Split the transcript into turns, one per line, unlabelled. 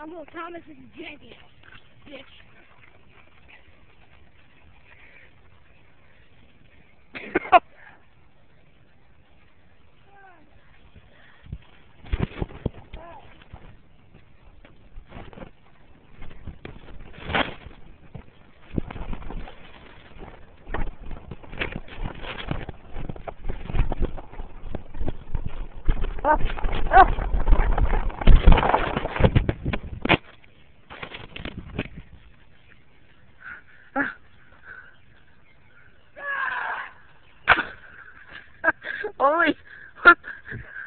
Uncle Thomas is a jackass. Bitch.
Ah. Ori!